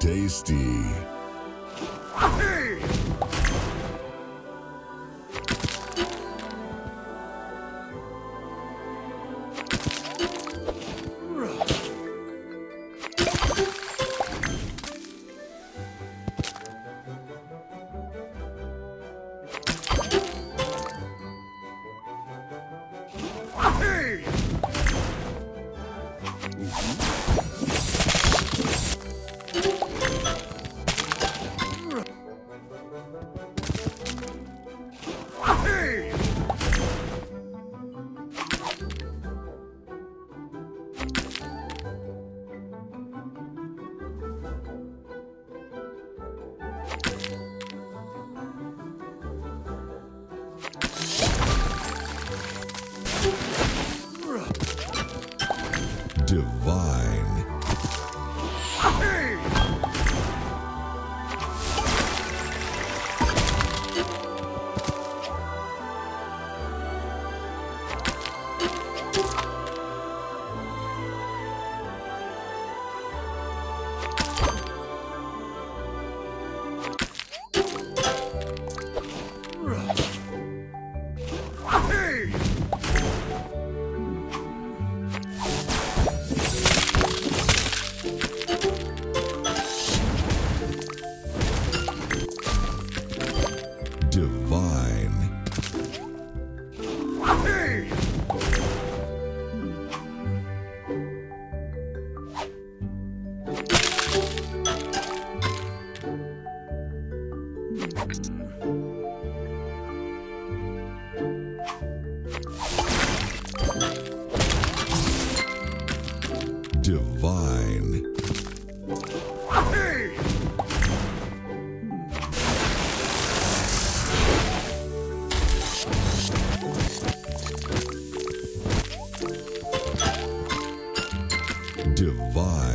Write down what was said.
Tasty. Divine. Divine. Divine.